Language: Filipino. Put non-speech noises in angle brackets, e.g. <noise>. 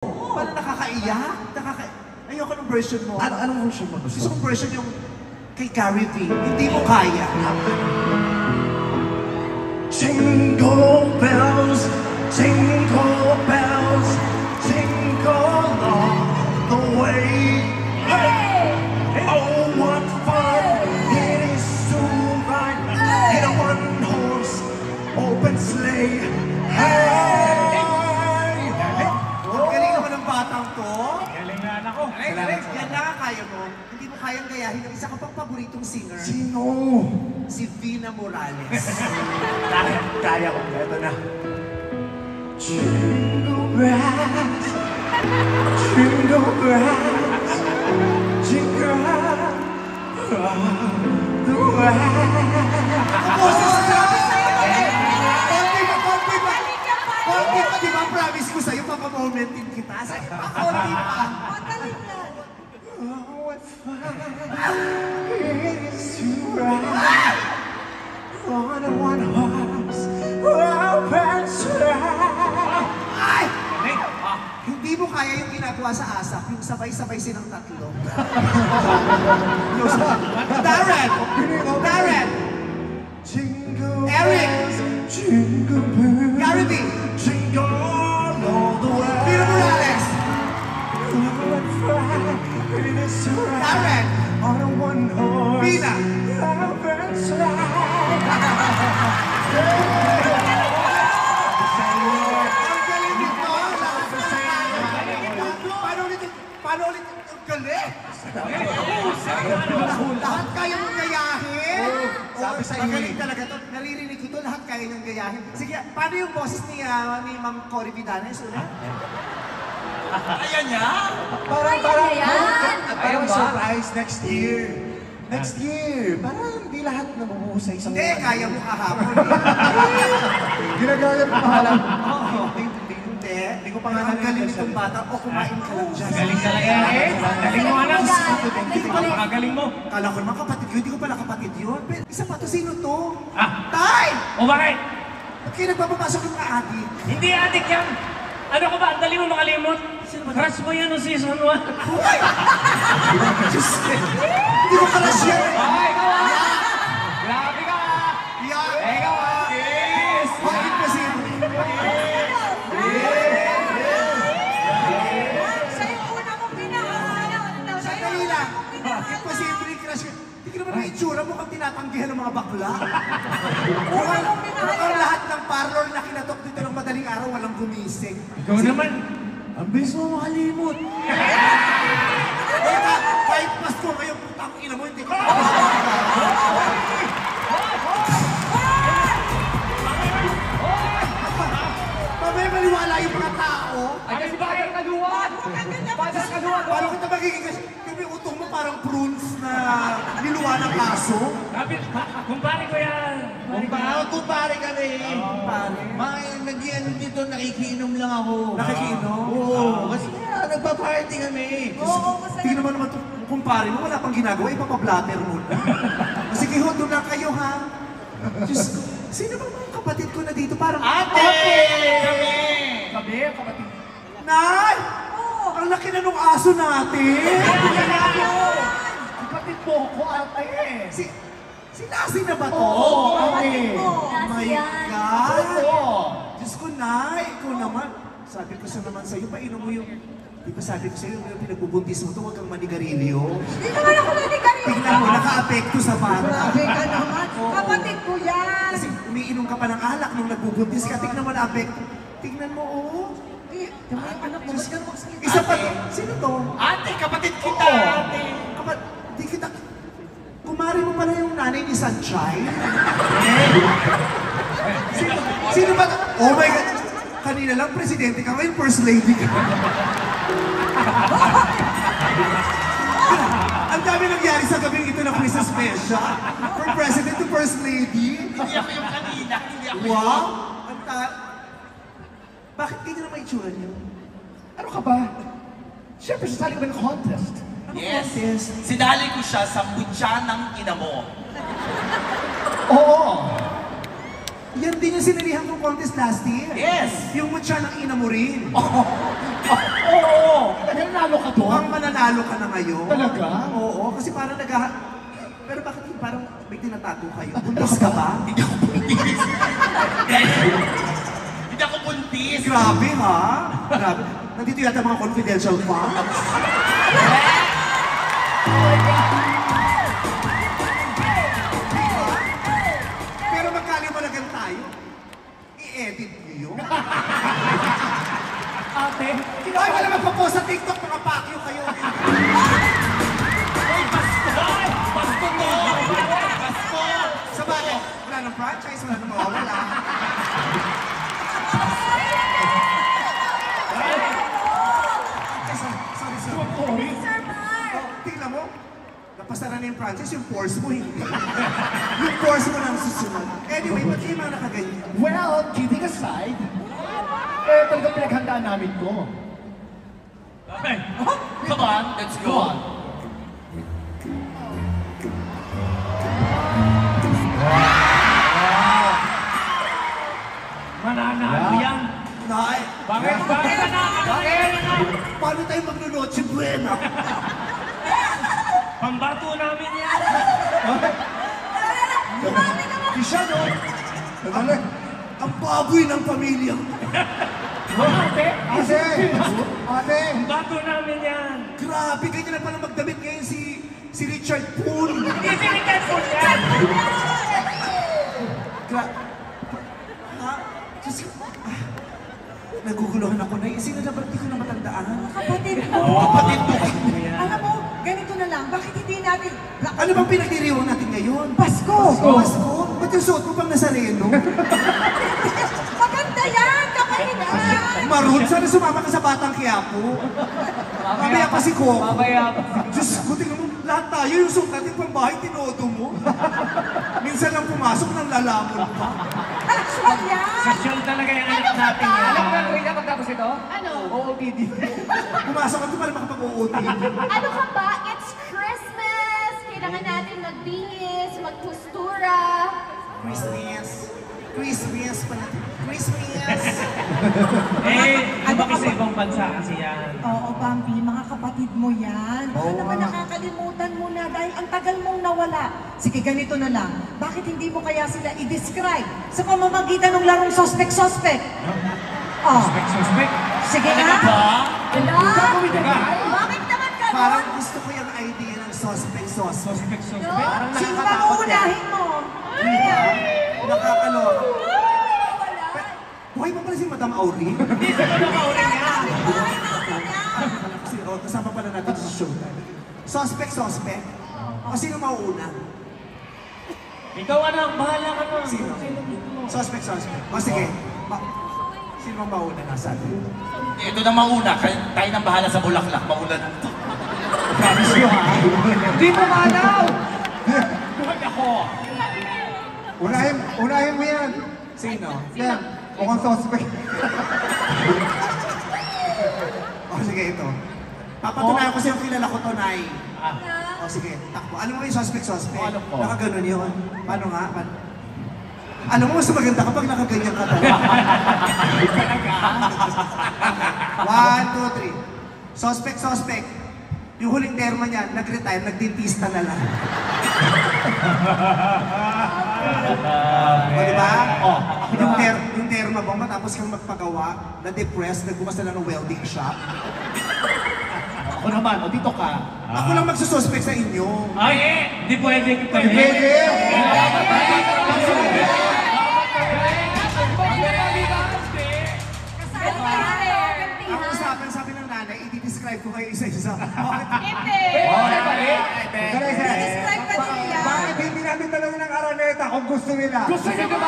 Parang nakakaiyak. Nakaka... Ayoko ng version mo. Ano, anong version mo gusto? Gusto kong version yung kay Gary V. Hindi mo kaya. Jingle bells, jingle paboritong singer, Sino? si Vina Morales. <laughs> Kaya, kaya ko. Ito na. Jingle bells, jingle bells, jingle all the way. Mo kaya yung ginagawa sa ASAP, yung sabay-sabay silang tatlo. Yung sa- Darren! Darren! Eric! Gary V! Paano ulit? Ang galing! Lahat kaya mong gayahin! Sabi sa Magaling iyo. talaga to. Naririnig ko to, lahat kaya niyang gayahin. Sige, paano yung boses ni, ah, ni Ma'am Cory Vidanes? Ayan niya. Parang, parang, ayan. parang, parang Ayun ba? surprise next year. Next year. Parang hindi lahat nabubuhos sa isang Hindi, kaya mo kahapon. <laughs> Ginagaya ko pahala. Hindi, hindi. Hindi ko pa nga ang galing nitong bata. O, kumain ka lang dyan. Galing talaga eh. Galing mo anak. Galing. Napakagaling mo. Kala ko naman kapatid yun. Hindi ko pala kapatid yun. Pero isa pa to, sino to? Ah. Tay! O bakit? Ba't kayo nagpapapasok ng mga adik? Hindi adik yan. Ano ka ba? Ang dali mo makalimot. Crush mo yan noong season 1. Hoy! Diyos ko. Hindi ko pala siya. Ay, araw walang gumising. Ikaw naman. Ang bilis mo makalimot. Kaya ka, kahit Pasko ngayon, putang ina mo, hindi ko Mamaya maniwala yung mga tao. Ay, kasi bakit kaduwan? Bakit kaduwan? Paano kita magiging kasi yung utong mo parang prunes na niluwa ng kaso? Grabe, kumpare ko yan. Kumpare, kumpare kami. Pare. Mga nag-ano dito, nakikinom lang ako. Nakikinom? Oo, kasi nga, nagpa-party kami. Oo, masaya. Tingnan mo naman ito, kumpare mo, wala pang ginagawa, ipapablatter mo na. <laughs> Sige ho, doon lang kayo ha. Diyos ko, sino ba mga kapatid ko na dito? Parang, Ate! Kami! Kami, kapatid. Nay! Ang laki na nung aso natin! Kapatid mo ko ate. si, si Lassie na ba to? Oo, mo. Oh my. God! Oo. Diyos ko, Nay, ikaw naman. Sabi ko sa naman sa'yo, painom mo yung... Di ba sabi ko sa'yo, yung pinagbubuntis mo to, huwag kang manigarilyo. Hindi naman ako nanigarilyo. Tingnan mo, naka-apekto sa bata. Grabe ka naman. Oo. Kapatid ko yan. Kasi umiinom ka pa ng alak nung nagbubuntis ka. Tingnan mo na-apekto. Tingnan mo, oo. Eh, tama yung anak mo. Ba't ka? Isa pa to. Sino to? Ate, kapatid kita, ate. Kapat, di kita... Kumari mo pala yung nanay ni Sunshine? sino, sino ba? Oh my God! Kanina lang presidente ka, ngayon first lady ka. Ang dami nangyari sa gabing ito ng Christmas special. From president to first lady. Hindi ako yung kanina. Hindi ako Wow! Ang ta- Bakit ganyan ang itsura niyo? Ano ka ba? Siyempre, sasali ka ng contest. Yes. contest? Sinali ko siya sa mutya ng ina mo. Oo. Yan din yung sinilihan kong contest last year. Yes. Yung mutya ng ina mo rin. Oh, <laughs> Oo! Nanalo ka doon? Mukhang mananalo ka na ngayon. Talaga? Oo, kasi parang nag Pero bakit yung parang may tinatago kayo? Buntis ka ba? <laughs> Hindi ako buntis. <laughs> Hindi ako buntis. Grabe ha? Grabe. Nandito yata mga confidential facts. Pero magkalimalagan tayo. I-edit niyo yun. Ate, Ay, wala magpo-post sa TikTok, mga pakyo kayo. Ay, Pasko! Pasko to! Pasko! Sa bagay, wala nang franchise, wala nang mawawala. Ay, sorry, sorry, sorry. Oh, tingnan mo, napasara na yung franchise, yung force mo hindi. yung force mo lang susunod. Anyway, ba't yung mga nakaganyan? Well, kidding aside, eh, talaga pinaghandaan namin ko. okay. Come on, let's Go go. on. Mananalo Yeah. yan. Nay, Bakit? Bakit nananalo yan? paano tayo maglulutsyo buena? Pambato namin yan. Kisha, no? Nadali. Ang baboy ng pamilya. Ate! Ate! Ate! Pambato namin yan. Grabe, ganyan na pala magdamit ngayon si si Richard Poole. Hindi sinikat po yan. Gra... Ha? Diyos ko. Ah, naguguluhan ako na. Sino na ba? Hindi ko na matandaan. Kapatid mo. Kapatid mo. Lang. Bakit hindi natin... Ano bang pinagdiriwang natin ngayon? Pasko! Pasko? Ba't yung suot mo pang Nazareno? <laughs> Maganda yan! Kapatid yan! Maroon, sana sumama ka sa Batang Quiapo. Mamaya pa si Coco. Mamaya pa. Diyos ko, tingnan mo, lahat tayo yung suot natin pang bahay, tinodo mo. Minsan lang pumasok ng lalamon pa. Actual yan! Sesyon talaga yung anak natin yan. Alam mo gagawin niya pagtapos ito? Ano? OOTD. Pumasok ka doon para makapag-uot. Ano ka ba? It's! Kailangan natin magbihis, magpostura. Christmas. Christmas pala. Christmas. <laughs> Eh, Ano ka sa ba? ibang bansa kasi yan. Oo, Bambi, mga kapatid mo yan. Baka naman nakakalimutan mo na dahil ang tagal mong nawala. Sige, ganito na lang. Bakit hindi mo kaya sila i-describe sa pamamagitan ng larong suspect-suspect? Oh, Suspect, suspect. sige Talaga na. ba? Wala? Bakit naman ka Parang gusto ko yung idea ng suspect suspect. Suspect, suspect. No? Sino ba uunahin mo? Nakakaloka. Buhay pa pala si Madam Aurin. Hindi sa mga kauling yan. Kasi, oh, kasama pala natin sa show. Suspect, suspect. O sino mauuna? Ikaw anak, bahala ka na. Sino? Suspect, suspect. O sige. Ma- sino ang mauna nasa atin? Ito na mauna. Kaya tayo nang bahala sa bulaklak. Mauna na. Promise nyo ha? Hindi mo malaw! Huwag ako. Unahin, unahin mo yan. Sino? Yan. Mukhang suspect. O sige, ito. Papatunayan ko sa'yo kilala ko to, Nay. Ah. O sige, takbo. Alam mo yung suspect, suspect? O, alam ko. Nakaganon yun. Paano nga? Paano? Alam mo, mas maganda kapag nakaganyan ka talaga. <laughs> One, two, three. Suspect, suspect. Yung huling terma niya, nag-retire, nagdentista na lang. <laughs> o, di ba? Oh, Yung, ter yung terma mo, matapos kang magpagawa, na-depressed, nagbukas na lang ng welding shop. Ako naman, o dito ka. Ako lang magsususpect sa inyo. Ay, eh, hindi pwede. Pwede. Pwede! Ang i-describe ko kayo isa-isa. Bakit? Hindi! Dali, sir. Describe ka nila. Bakit hindi namin dalawin ng araneta kung gusto nila? Gusto niyo ba?